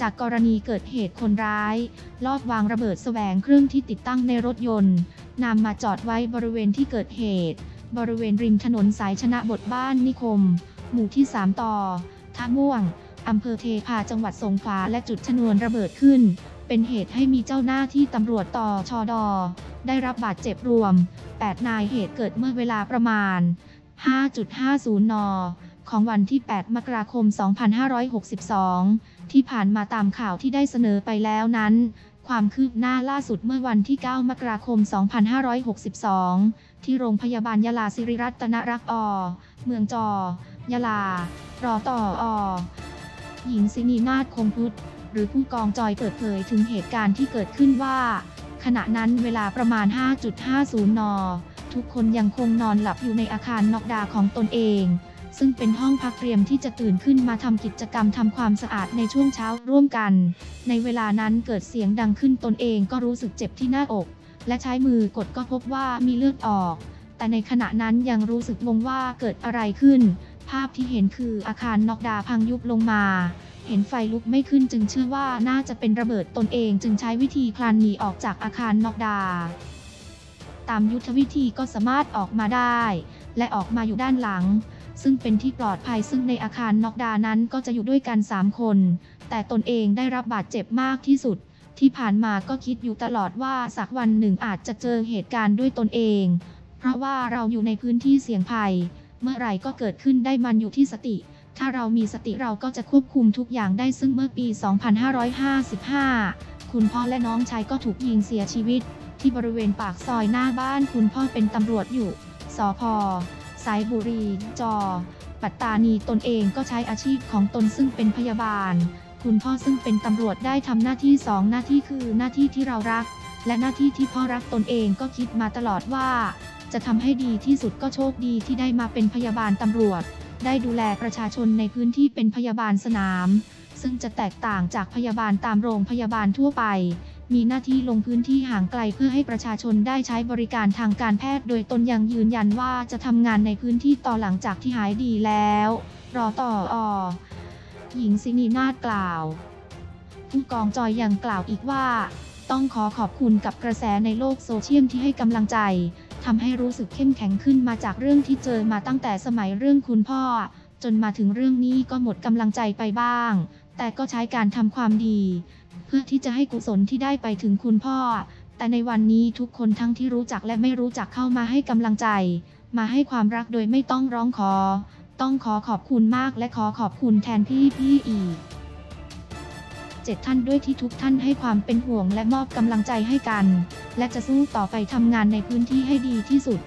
จากกรณีเกิดเหตุคนร้าย ลอบวางระเบิดแสวงเครื่องที่ติดตั้งในรถยนต์นำมาจอดไว้บริเวณที่เกิดเหตุ บริเวณริมถนนสายชนะบทบ้านนิคม หมู่ที่ 3 ต่อท่าม่วงอำเภอเทพาจังหวัดสงขลาและจุดชนวนระเบิดขึ้น เป็นเหตุให้มีเจ้าหน้าที่ตำรวจต่อชอดอได้รับบาดเจ็บรวม 8 นายเหตุเกิดเมื่อเวลาประมาณ 5.50 น ของวันที่ 8 มกราคม 2562 ที่ผ่านมาตามข่าวที่ได้เสนอไปแล้วนั้น ความคืบหน้าล่าสุดเมื่อวันที่ 9 มกราคม 2562 ที่โรงพยาบาลยาลาสิริรัตนรักษ์อ เมืองจอ ยาลารอต่ออหญิงสินีนาฏคงพุทธ หรือผู้กองจอยเปิดเผยถึงเหตุการณ์ที่เกิดขึ้นว่า ขณะนั้นเวลาประมาณ 5.50 น ทุกคนยังคงนอนหลับอยู่ในอาคารนอกดาของตนเอง ซึ่งเป็นห้องพักเตรียมที่จะตื่นขึ้นมาทำกิจกรรมทำความสะอาดในช่วงเช้าร่วมกัน ในเวลานั้นเกิดเสียงดังขึ้นตนเองก็รู้สึกเจ็บที่หน้าอก และใช้มือกดก็พบว่ามีเลือดออก แต่ในขณะนั้นยังรู้สึกงงว่าเกิดอะไรขึ้น ภาพที่เห็นคืออาคารนอกดาพังยุบลงมาเห็นไฟลุกไม่ขึ้นจึงเชื่อว่าน่าจะเป็นระเบิดตนเองจึงใช้วิธีคลานหนีออกจากอาคารนอกดา ตามยุทธวิธีก็สามารถออกมาได้ และออกมาอยู่ด้านหลัง ซึ่งเป็นที่ปลอดภัยซึ่งในอาคารน็อกดานั้นก็จะอยู่ด้วยกัน 3 คน แต่ตนเองได้รับบาดเจ็บมากที่สุด ที่ผ่านมาก็คิดอยู่ตลอดว่าสักวันหนึ่งอาจจะเจอเหตุการณ์ด้วยตนเอง เพราะว่าเราอยู่ในพื้นที่เสี่ยงภัย เมื่อไหร่ก็เกิดขึ้นได้มันอยู่ที่สติ ถ้าเรามีสติเราก็จะควบคุมทุกอย่างได้ซึ่งเมื่อปี 2555 คุณพ่อและน้องชายก็ถูกยิงเสียชีวิต ที่บริเวณปากซอยหน้าบ้านคุณพ่อเป็นตำรวจอยู่สพ สายบุรี จอ ปัตตานีตนเองก็ใช้อาชีพของตนซึ่งเป็นพยาบาล คุณพ่อซึ่งเป็นตำรวจได้ทำหน้าที่สองหน้าที่คือหน้าที่ที่เรารัก และหน้าที่ที่พ่อรักตนเองก็คิดมาตลอดว่า จะทำให้ดีที่สุดก็โชคดีที่ได้มาเป็นพยาบาลตำรวจ ได้ดูแลประชาชนในพื้นที่เป็นพยาบาลสนาม ซึ่งจะแตกต่างจากพยาบาลตามโรงพยาบาลทั่วไป มีหน้าที่ลงพื้นที่ห่างไกลเพื่อให้ประชาชนได้ใช้บริการทางการแพทย์โดยตนยังยืนยันว่าจะทำงานในพื้นที่ต่อหลังจากที่หายดีแล้ว รอต่ออหญิงซินีนาฏกล่าว ผู้กองจอยยังกล่าวอีกว่า ต้องขอขอบคุณกับกระแสในโลกโซเชียลที่ให้กำลังใจทำให้รู้สึกเข้มแข็งขึ้นมาจากเรื่องที่เจอมาตั้งแต่สมัยเรื่องคุณพ่อ จนมาถึงเรื่องนี้ก็หมดกำลังใจไปบ้าง แต่ก็ใช้การทำความดี เพื่อที่จะให้กุศลที่ได้ไปถึงคุณพ่อ แต่ในวันนี้ทุกคนทั้งที่รู้จักและไม่รู้จักเข้ามาให้กำลังใจ มาให้ความรักโดยไม่ต้องร้องขอ ต้องขอขอบคุณมากและขอขอบคุณแทนพี่พี่อีกเจ็ดท่านด้วยที่ทุกท่านให้ความเป็นห่วงและมอบกำลังใจให้กัน และจะสู้ต่อไปทำงานในพื้นที่ให้ดีที่สุด